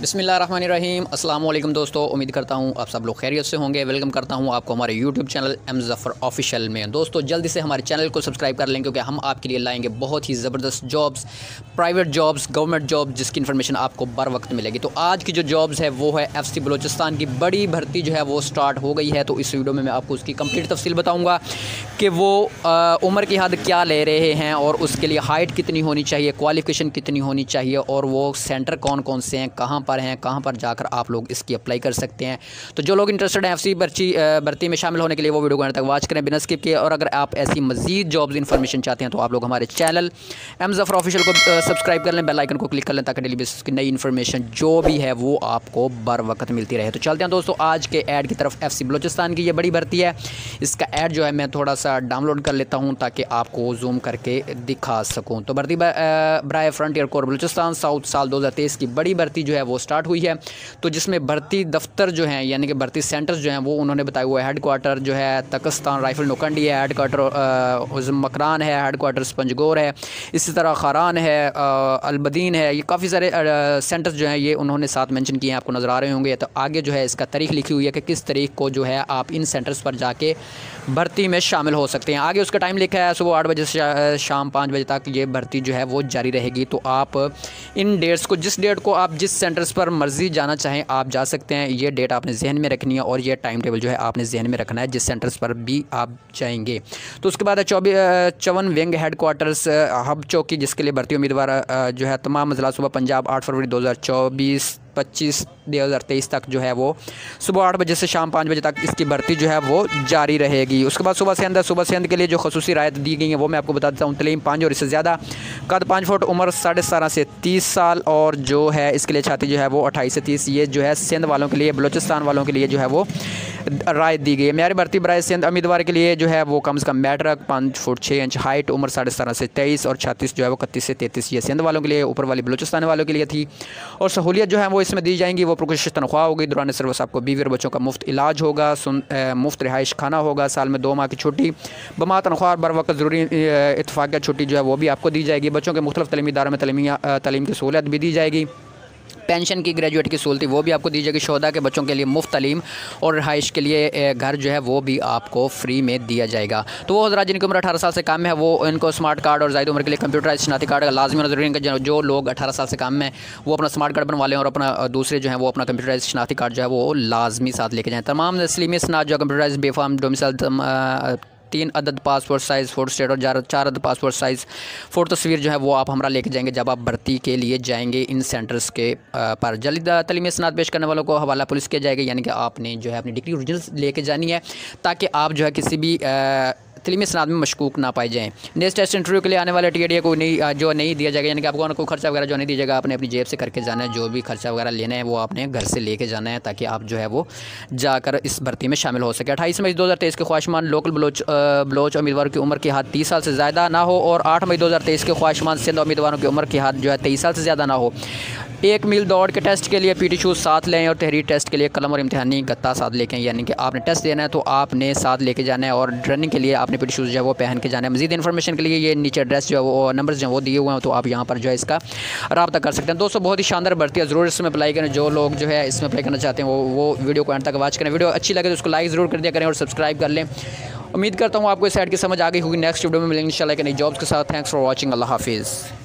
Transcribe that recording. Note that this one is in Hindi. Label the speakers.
Speaker 1: बिसमीम अल्लाम दोस्तों, उम्मीद करता हूँ आप सब लोग खैरियत से होंगे। वेलकम करता हूँ आपको हमारे YouTube channel M Zafar official में। दोस्तों, जल्दी से हमारे चैनल को सब्सक्राइब कर लें, क्योंकि हम आपके लिए लाएँगे बहुत ही ज़बरदस्त jobs private jobs government job जिसकी इन्फॉर्मेशन आपको बर वक्त मिलेगी। तो आज की जो जॉब्स है, वो है एफ़ सी बलोचिस्तान की बड़ी भर्ती जो है, वो स्टार्ट हो गई है। तो इस वीडियो में मैं आपको उसकी कंप्लीट तफसील बताऊँगा कि वो उम्र की हद क्या ले रहे हैं और उसके लिए हाइट कितनी होनी चाहिए क्वालिफिकेशन कितनी होनी चाहिए, और वो सेंटर कौन कौन से हैं, कहाँ पर हैं, कहाँ पर जाकर आप लोग इसकी अप्लाई कर सकते हैं। तो जो लोग इंटरेस्टेड हैं एफसी भर्ती भर्ती में शामिल होने के लिए वो वीडियो को तक वॉच करें, बिना स्किप किए। और अगर आप ऐसी मजीद जॉब्स इन्फॉर्मेशन चाहते हैं तो आप लोग हमारे चैनल एम जफ़र ऑफिशियल को सब्सक्राइब कर लें बेल आइकन को क्लिक कर लें, ताकि डेली बेसिस की नई इन्फॉर्मेशन जो भी है, वो आपको बर वक्त मिलती रहे। तो चलते हैं दोस्तों, आज के ऐड की तरफ़ एफ़ सी की ये बड़ी भर्ती है। इसका ऐड जो है, मैं थोड़ा सा डाउनलोड कर लेता हूँ, ताकि आपको जूम करके दिखा सकूँ। तो भर्ती ब्राय फ्रंटियर कोर बलोचिस्तान साउथ साल दो हज़ार तेईस की बड़ी भर्ती जो है वो स्टार्ट हुई है। तो जिसमें भर्ती दफ्तर जो हैं, यानी कि भर्ती सेंटर्स जो हैं, वो उन्होंने बताया हुआ है। हेड क्वार्टर जो है तकस्तान राइफल नुकंडी है हेड क्वार्टर मकरान है हेड क्वार्टर स्पंजगोर है, इसी तरह खारान है अलबदीन है, ये काफ़ी सारे सेंटर्स जो हैं, ये उन्होंने साथ मैंशन किए हैं, आपको नज़र आ रहे होंगे। तो आगे जो है, इसका तारीख लिखी हुई है कि किस तारीख को जो है, आप इन सेंटर्स पर जाके भर्ती में शामिल हो सकते हैं। आगे उसका टाइम लिखा है, सुबह आठ बजे से शाम पाँच बजे तक ये भर्ती जो है, वो जारी रहेगी। तो आप इन डेट्स को, जिस डेट को आप जिस सेंटर्स पर मर्ज़ी जाना चाहें, आप जा सकते हैं। ये डेट आपने जहन में रखनी है और ये टाइम टेबल जो है आपने जहन में रखना है, जिस सेंटर्स पर भी आप जाएँगे। तो उसके बाद चौबीस चौवन विंग हेड क्वार्टर्स हब चौकी, जिसके लिए भर्ती उम्मीदवार जो है तमाम मजला सुबह पंजाब आठ फरवरी दो हज़ार चौबीस, पच्चीस दो हज़ार तेईस तक जो है वो सुबह आठ बजे से शाम पाँच बजे तक इसकी भर्ती जो है वो जारी रहेगी। उसके बाद सुबह से अंदर, सुबह से अंदर के लिए जो खसूसी रायत दी गई है, वो मैं आपको बता देता हूँ। तलीम पाँच और इससे ज़्यादा कद पाँच फुट, उम्र साढ़े सतारह से तीस साल और जो है इसके लिए छाती जो है वो अट्ठाईस से तीस, ये जो है सिंध वालों के लिए, बलोचिस्तान वालों के लिए जो है वो राय दी गई है। म्यारी भर्ती बरए सिंध उम्मीदवार के लिए जो है वो कम से कम मैट्रक पाँच फुट छः इंच हाइट, उम्र साढ़े सतारह से तेईस और छत्तीस जो है वो इकतीस से तैंतीस, ये सिंध वालों के लिए, ऊपर वाली बलोचिस्तान वालों के लिए थी। और सहूलियत जो है वो इसमें दी जाएँगी, वो प्रकोश तनख्वाह होगी, दौरान सर्वस आपको बीवी और बच्चों का मुफ़्त इलाज होगा मुफ़्त रिहाइश खाना होगा, साल में दो माह की छुट्टी, बमा तनख्वाह और बर वक्त ज़रूरी इतफाक़ छुट्टी जो है वो भी आपको दी जाएगी। बच्चों के मुख्तलिफ़ तलीमी इदारों में तलीम की सहूलियत भी दी जाएगी। पेंशन की ग्रेजुएट की सहूलती, वो भी आपको दी जाएगी शोदा के बच्चों के लिए मुफ़्त तलीम और रहाइश के लिए घर जो है वो भी आपको फ्री में दिया जाएगा। तो वो हजरा जिनकी उम्र अठारह साल से कम है, वो इनको स्मार्ट कार्ड और जायद उम्र के लिए कंप्यूटराइज शनाती कार्ड का लाजमी ज़रूरी जो लोग अठारह साल से कम है, वो अपना स्मार्ट कार्ड बनवा लें और अपना दूसरे जो है वो अपना कंप्यूटराइज शनाती कार्ड जो है वो लाजमी साथ लेके जाएँ। तमाम सलीमी स्नात जो कंप्यूटराइज बेफाम डोमिसल तीन अदद पासपोर्ट साइज़ फ़ोटो स्टेट और चार अदद पासपोर्ट साइज़ फ़ोटो तस्वीर जो है वो आप हमारा लेके जाएँगे जब आप भर्ती के लिए जाएँगे इन सेंटर्स के पर। जल्द तलीम स्नात पेश करने वालों को हवाला पुलिस किया जाएगा, यानी कि आपने जो है अपनी डिग्री ओरिजिनल लेके जानी है, ताकि आप जो है किसी भी तलीमी सनाद में मशकूक ना पाए जाएँ। नेक्स्ट टेस्ट इंटरव्यू के लिए आने वाले टी को नहीं जो नहीं दिया जाएगा, यानी कि आपको कोई खर्चा वगैरह जो नहीं दिया जाएगा, आपने अपनी जेब से करके जाना है, जो भी खर्चा वगैरह लेना है, वो आपने घर से लेके जाना है, ताकि आप जो है वो जाकर इस भर्ती में शामिल हो सके। अट्ठाईस मई दो हज़ार तेईस के ख्वाहिशमान लोकल बलोच बलोच उम्मीदवार की उम्र की हद तीस साल से ज़्यादा ना हो और आठ मई दो हज़ार तेईस के ख्वाहिशमान सिंध उम्मीदवारों की उम्र की हद जो है तेईस साल से ज़्यादा ना हो। एक मील दौड़ के टेस्ट के लिए पीटी शूज़ साथ लें और तहरीर टेस्ट के लिए कलम और इम्तहानी गत्ता साथ लेके यानी कि आपने टेस्ट देना है तो आपने साथ लेके जाना है और रनिंग के लिए आपने पेट शूज़ जो है वो पहन के जाना है। मजीद इन्फॉर्मेशन के लिए ये नीचे एड्रेस जो है वो नंबर जो है वो दिए हुए हैं तो आप यहाँ पर जो है इसका रबा कर सकते हैं। दोस्तों, बहुत ही शानदार भर्ती है। ज़रूर इसमें अप्लाई करें जो लोग जो है इसमें अप्लाई करना चाहते हैं, वो वो वीडियो को एंड तक वॉच करें। वीडियो अच्छी लगे तो उसको लाइक ज़रूर कर दिया करें और सब्सक्राइब कर लें। उम्मीद करता हूँ आपको इस साइड की समझ आ गई होगी। नेक्स्ट वीडियो में मिलेंगे, इंशाल्लाह के नई जॉब्स के साथ। थैंक्स फॉर वॉचिंग अल्लाह हाफिज़।